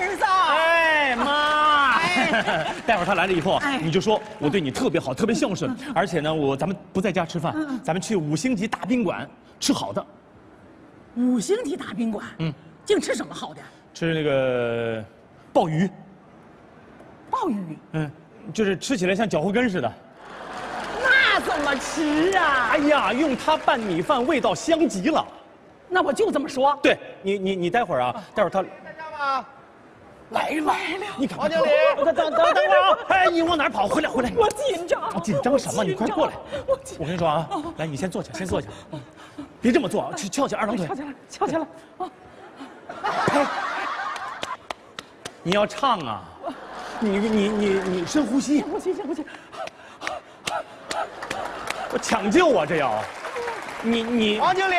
儿子。哎，妈！待会儿他来了以后你就说我对你特别好，特别孝顺，而且呢，我咱们不在家吃饭，咱们去五星级大宾馆吃好的，五星级大宾馆，嗯嗯，净吃什么好的？吃那个鲍鱼，鲍鱼，嗯，就是吃起来像脚后跟似的。那怎么吃啊哎？呀，用它拌米饭，味道香极了。那我就这么说。对你，你你待会儿啊，待会儿他在家吗？来了来了，你看王经理等等等等会儿啊！哎，你往哪儿跑？回来回来！我紧张。紧张什么？你快过来！我紧我跟你说啊，来，你先坐下，先坐下，别这么做啊，去翘起二郎腿翘。起来，翘起来啊。你要唱啊，你你你你深呼吸，深呼吸，深呼吸，我抢救啊，这要，你你王经理，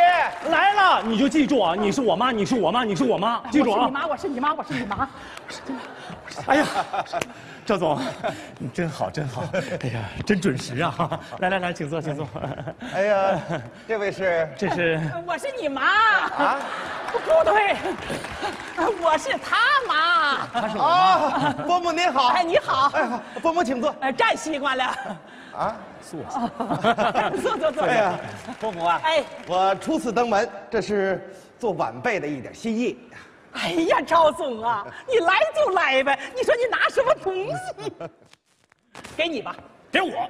来了，你就记住啊，你是我妈，你是我妈，你是我妈，记住啊！我是你妈，我是你妈，我是你妈。哎呀，赵总，你真好真好，哎呀，真准时啊！来来来，请坐，请坐。哎呀，这位是 这是 我是你妈啊？不对，我是他妈。他是我妈，啊，伯母您好。哎，你好。哎，伯母请坐。哎，站习惯了。啊，坐。坐坐 坐。哎呀，伯母啊，哎，我初次登门，这是做晚辈的一点心意。哎呀，赵总啊，你来就来呗。你说你拿什么东西？给你吧，给我，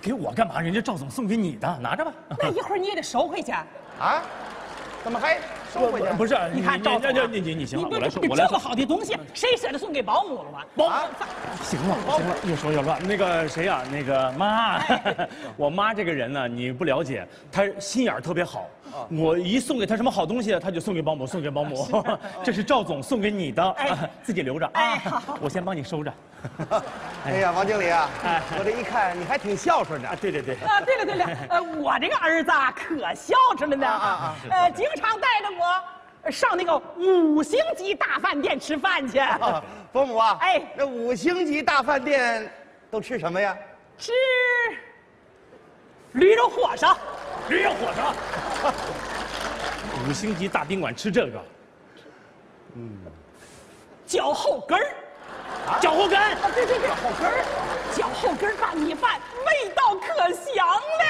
给我干嘛？人家赵总送给你的，拿着吧。那一会儿你也得收回去。啊？怎么还收回去？不是，你看赵总啊，你你你行我来说，你这么我来说。好的东西，谁舍得送给保姆了嘛？保姆行了行了，越说越乱。那个谁呀、那个妈，我妈这个人呢，你不了解，她心眼儿特别好。我一送给他什么好东西，他就送给保姆，送给保姆。这是赵总送给你的，哎 自己留着哎啊好。我先帮你收着。哎呀，王经理啊哎，我这一看你还挺孝顺的啊，。对对对。啊，对了对了，呃，我这个儿子啊，可孝顺了呢，啊啊呃，经常带着我上那个五星级大饭店吃饭去，啊，伯母啊，哎那五星级大饭店都吃什么呀？吃驴肉火烧，驴肉火烧，五星级大宾馆吃这个，嗯。脚后跟儿，脚后跟。啊，对对对，脚后跟儿，脚后跟儿拌米饭，味道可香了。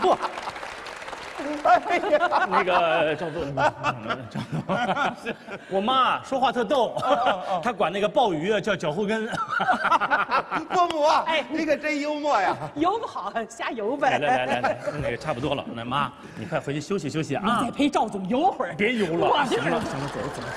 不，哎呀，那个赵总，赵总，我妈说话特逗，她管那个鲍鱼啊叫脚后跟。伯母啊，哎你可真幽默呀！游不好，瞎游呗。来来来来来，那个差不多了。那妈，你快回去休息休息啊你再，陪赵总游会儿。别游了。我这行了行了，走了走了走了。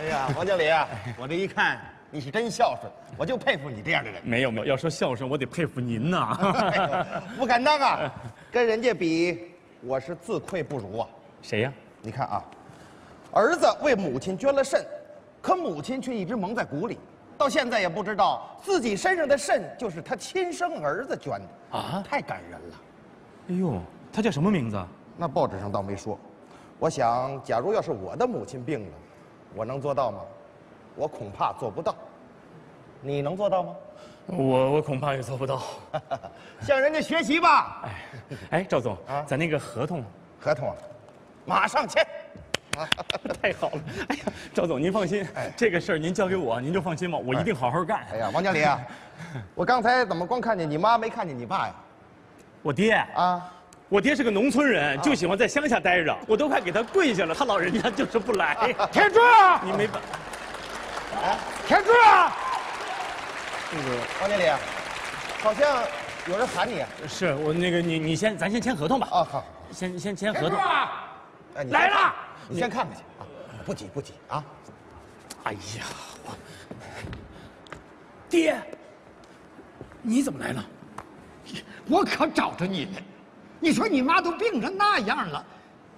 哎呀，王经理啊，我这一看你是真孝顺，我就佩服你这样的人。没有没有，要说孝顺，我得佩服您呐。哎不敢当啊，跟人家比，我是自愧不如啊。谁呀？你看啊，儿子为母亲捐了肾，可母亲却一直蒙在鼓里，到现在也不知道自己身上的肾就是他亲生儿子捐的啊太感人了。哎呦，他叫什么名字？那报纸上倒没说，我想，假如要是我的母亲病了，我能做到吗？我恐怕做不到。你能做到吗？我我恐怕也做不到。向人家学习吧。哎，哎，赵总啊，咱那个合同合同啊，马上签。太好了。哎呀，赵总您放心哎，这个事儿您交给我，您就放心吧，我一定好好干。哎呀，王经理啊，我刚才怎么光看见你妈没看见你爸呀？我爹啊，我爹是个农村人，就喜欢在乡下待着，我都快给他跪下了，他老人家就是不来。天柱，你没办，天柱，那个王经理，好像有人喊你啊。是我那个你你先咱先签合同吧，啊，好，先先签合同。哎你来了你先看看去啊，不急不急啊。哎呀，我爹，你怎么来了？我可找着你了。你说你妈都病成那样了，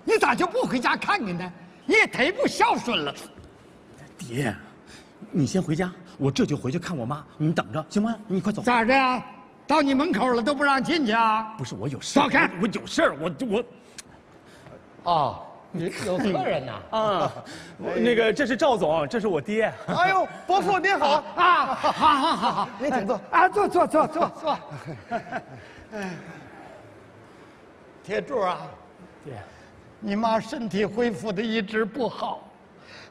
你咋就不回家看看呢？你也忒不孝顺了。爹，你先回家，我这就回去看我妈，你等着行吗？你快走。咋的呀？到你门口了都不让进去啊？不是我有事儿，走开我我有事儿，我我哦，你有客人呐、啊，我那个这是赵总，这是我爹。哎呦，伯父您好，啊！好好好好，您请坐。啊，坐坐坐坐坐。铁柱啊，爹，你妈身体恢复的一直不好，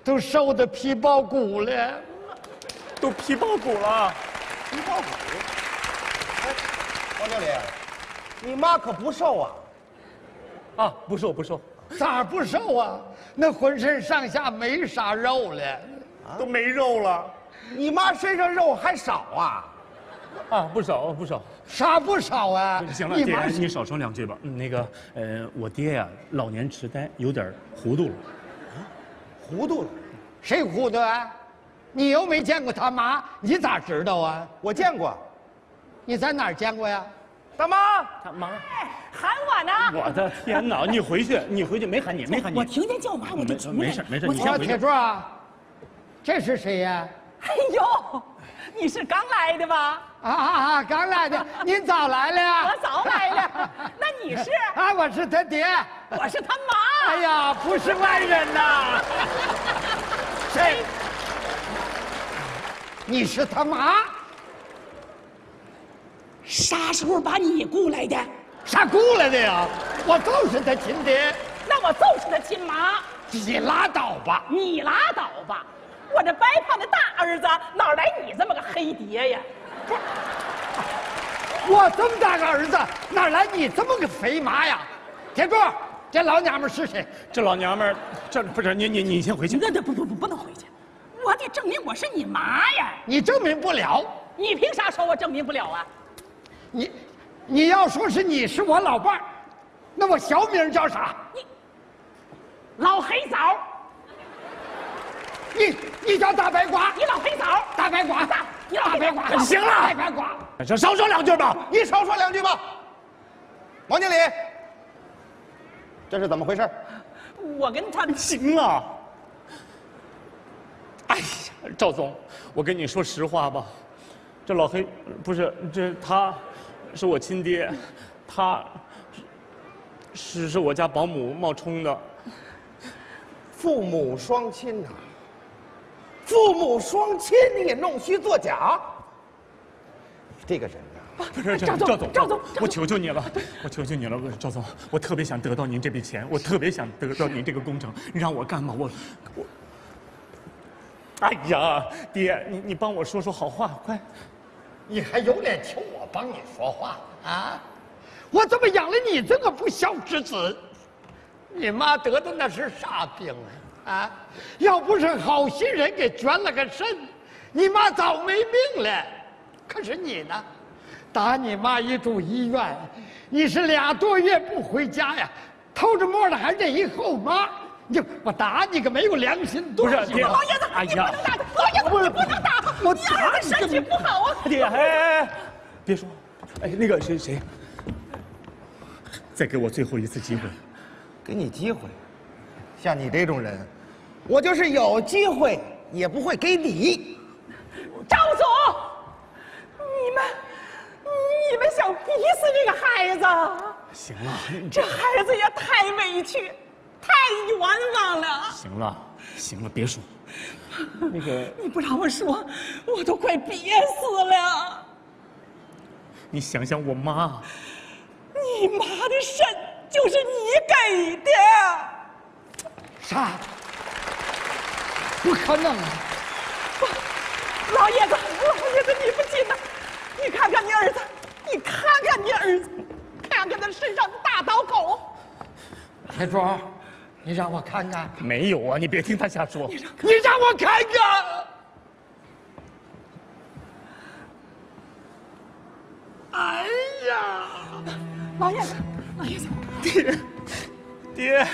都瘦的皮包骨了。都皮包骨了。皮包骨。哎，王经理，你妈可不瘦啊？啊，不瘦不瘦，咋不瘦啊？那浑身上下没啥肉了。都没肉了。你妈身上肉还少啊？啊，不少不少。啥不少啊？行了，爹，你少说两句吧。嗯那个，呃，我爹呀，老年痴呆，有点糊涂了。糊涂了。谁糊涂啊？你又没见过他妈，你咋知道啊？我见过，你在哪儿见过呀？大妈，他妈，喊我呢。我的天哪！你回去，你回去，没喊你，没喊你。我听见叫妈，我就出来。没没事没事我你先回去铁柱啊，这是谁呀？哎呦，你是刚来的吧？啊啊啊！刚来的，您早来了。我早来了。那你是？啊，我是他爹。我是他妈。哎呀，不是外人呐。谁？你是他妈？啥时候把你雇来的？啥雇来的呀？我就是他亲爹。那我就是他亲妈。你拉倒吧！你拉倒吧！我这白胖的大儿子哪来你这么个黑爹呀？不是，我这么大个儿子，哪来你这么个肥妈呀？铁柱，这老娘们是谁？这老娘们儿，这不是你你你先回去。那那不不不不能回去，我得证明我是你妈呀！你证明不了。你凭啥说我证明不了啊？你，你要说是你是我老伴儿，那我小名叫啥？你老黑枣，你你叫大白瓜，你老黑枣，大白瓜，大你老大白瓜，行了大白瓜。这少说两句吧。你少说两句吧。王经理，这是怎么回事？我跟他行了。哎呀，赵总，我跟你说实话吧，这老黑不是这他，是我亲爹，他是是我家保姆冒充的。父母双亲呐、父母双亲你也弄虚作假，这个人呐、不是赵总赵总，赵总我求求你了，我求求你了，赵总，我特别想得到您这笔钱，我特别想得到您这个工程，让我干嘛？我我。哎呀，爹，你你帮我说说好话，快！你还有脸求我帮你说话啊？我怎么养了你这个不孝之子？你妈得的那是啥病啊？啊，要不是好心人给捐了个肾，你妈早没命了。可是你呢？打你妈一住医院，你是俩多月不回家呀，偷着摸的还认一后妈。你我打你个没有良心东西！不是爹老爷子，哎呀你不能打他，老爷子你不能打他，我你儿子身体不好啊。爹，哎哎哎，别说，哎，那个谁谁，再给我最后一次机会，给你机会，像你这种人，我就是有机会也不会给你。赵总，你们你们想逼死这个孩子？行了，这孩子也太委屈，太冤枉了。行了，行了，别说，那个 你不让我说，我都快憋死了。你想想我妈，你妈的肾就是你给的。啥？不可能啊！老爷子，老爷子，你不信呐？你看看你儿子，你看看你儿子，看看他身上的大刀口。铁柱，你让我看看，没有啊，你别听他瞎说。你让我看看。哎呀！老爷子，老爷子，爹，爹，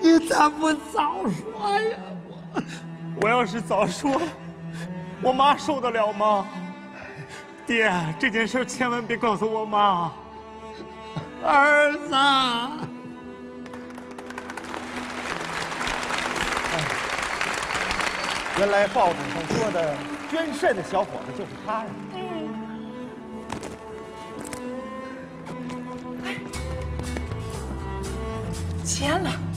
你咋不早说呀？我我要是早说，我妈受得了吗？爹，这件事千万别告诉我妈。儿子，原来报纸上说的捐肾的小伙子就是他呀！钱了。